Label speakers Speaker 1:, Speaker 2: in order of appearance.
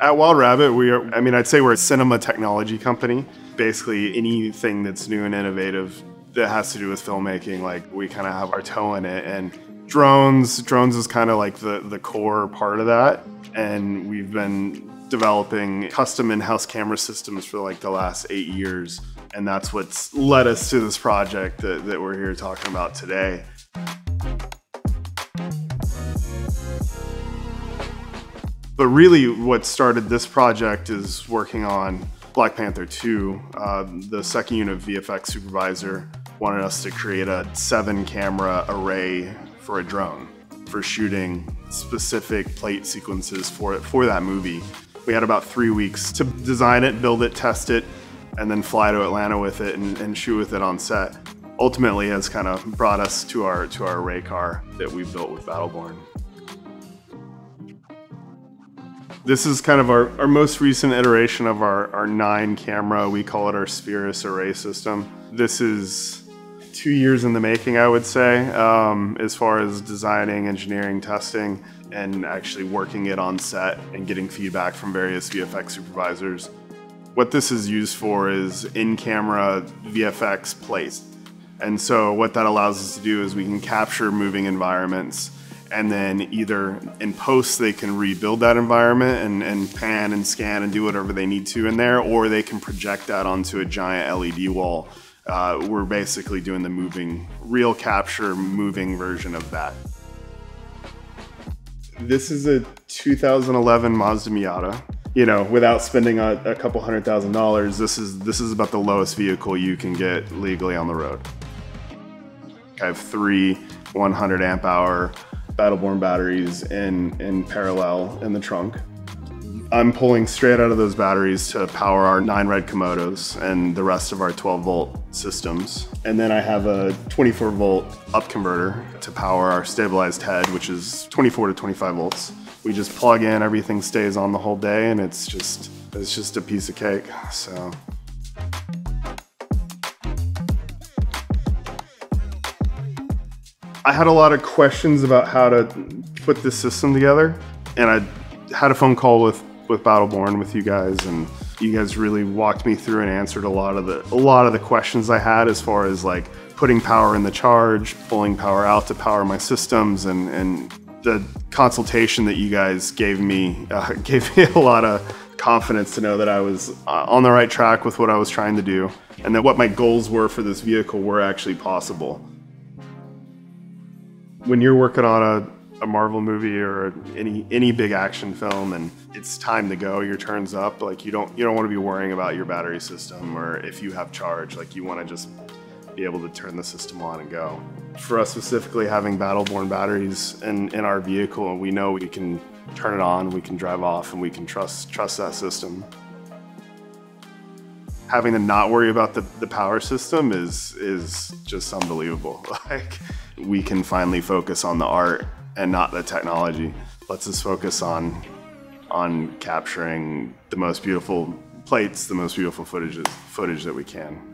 Speaker 1: At Wild Rabbit, we are, I mean, I'd say we're a cinema technology company. Basically, anything that's new and innovative that has to do with filmmaking, like we kind of have our toe in it. And drones, drones is kind of like the, the core part of that. And we've been developing custom in-house camera systems for like the last eight years. And that's what's led us to this project that, that we're here talking about today. But really, what started this project is working on Black Panther 2. Uh, the second unit VFX supervisor wanted us to create a seven camera array for a drone for shooting specific plate sequences for it for that movie. We had about three weeks to design it, build it, test it, and then fly to Atlanta with it and, and shoot with it on set. Ultimately, has kind of brought us to our to our array car that we built with Battle Born. This is kind of our, our most recent iteration of our, our nine camera, we call it our Spherus array system. This is two years in the making, I would say, um, as far as designing, engineering, testing, and actually working it on set and getting feedback from various VFX supervisors. What this is used for is in-camera VFX plates. And so what that allows us to do is we can capture moving environments and then either in post they can rebuild that environment and, and pan and scan and do whatever they need to in there, or they can project that onto a giant LED wall. Uh, we're basically doing the moving, real capture moving version of that. This is a 2011 Mazda Miata. You know, without spending a, a couple hundred thousand dollars, this is this is about the lowest vehicle you can get legally on the road. I have three 100 amp hour Battle Born batteries in, in parallel in the trunk. I'm pulling straight out of those batteries to power our nine red Komodos and the rest of our 12 volt systems. And then I have a 24 volt up converter to power our stabilized head, which is 24 to 25 volts. We just plug in, everything stays on the whole day and it's just, it's just a piece of cake, so. I had a lot of questions about how to put this system together, and I had a phone call with with Battle Born with you guys, and you guys really walked me through and answered a lot of the a lot of the questions I had as far as like putting power in the charge, pulling power out to power my systems, and and the consultation that you guys gave me uh, gave me a lot of confidence to know that I was uh, on the right track with what I was trying to do, and that what my goals were for this vehicle were actually possible when you're working on a, a Marvel movie or any any big action film and it's time to go, your turn's up, like you don't you don't want to be worrying about your battery system or if you have charge, like you want to just be able to turn the system on and go. For us specifically having Battle Born batteries in, in our vehicle, and we know we can turn it on, we can drive off, and we can trust trust that system. Having to not worry about the, the power system is is just unbelievable. Like we can finally focus on the art and not the technology. Let's just focus on on capturing the most beautiful plates, the most beautiful footage footage that we can.